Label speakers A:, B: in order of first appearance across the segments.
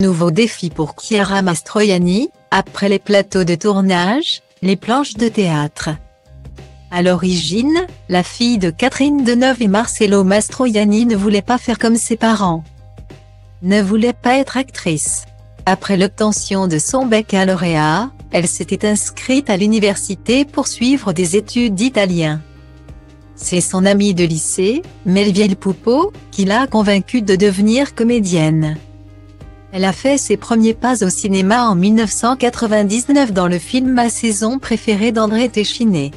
A: nouveau défi pour Chiara Mastroianni, après les plateaux de tournage, les planches de théâtre. À l'origine, la fille de Catherine Deneuve et Marcello Mastroianni ne voulait pas faire comme ses parents. Ne voulait pas être actrice. Après l'obtention de son baccalauréat, elle s'était inscrite à l'université pour suivre des études d'italien. C'est son amie de lycée, Melville Poupeau, qui l'a convaincue de devenir comédienne. Elle a fait ses premiers pas au cinéma en 1999 dans le film Ma saison préférée d'André Téchiné.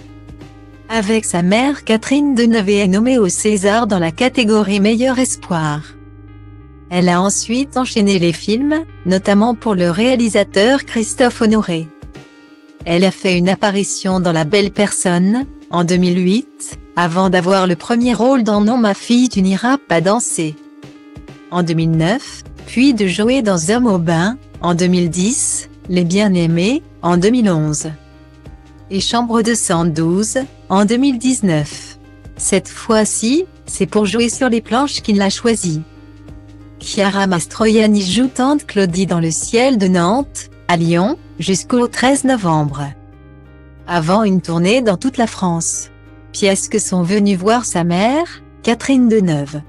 A: Avec sa mère Catherine Deneuve est nommée au César dans la catégorie Meilleur Espoir. Elle a ensuite enchaîné les films, notamment pour le réalisateur Christophe Honoré. Elle a fait une apparition dans La Belle Personne, en 2008, avant d'avoir le premier rôle dans Non ma fille tu n'iras pas danser. En 2009, puis de jouer dans Homme au bain, en 2010, Les Bien-Aimés, en 2011. Et Chambre de 112, en 2019. Cette fois-ci, c'est pour jouer sur les planches qu'il l'a choisi. Chiara Mastroianni joue Tante Claudie dans le ciel de Nantes, à Lyon, jusqu'au 13 novembre. Avant une tournée dans toute la France. Pièces que sont venues voir sa mère, Catherine Deneuve.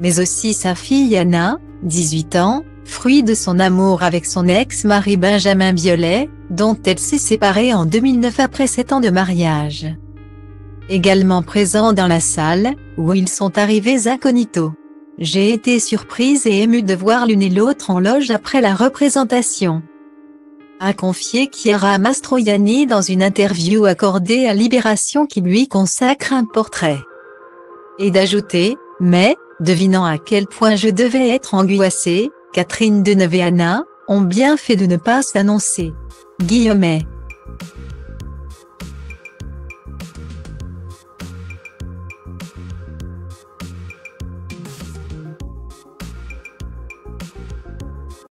A: Mais aussi sa fille Anna, 18 ans, fruit de son amour avec son ex-mari Benjamin Biolay, dont elle s'est séparée en 2009 après 7 ans de mariage. Également présent dans la salle, où ils sont arrivés incognito. J'ai été surprise et émue de voir l'une et l'autre en loge après la représentation. A confié Chiara Mastroianni dans une interview accordée à Libération qui lui consacre un portrait. Et d'ajouter, mais, devinant à quel point je devais être angoissée, Catherine Deneuve et ont bien fait de ne pas s'annoncer. Guillemet.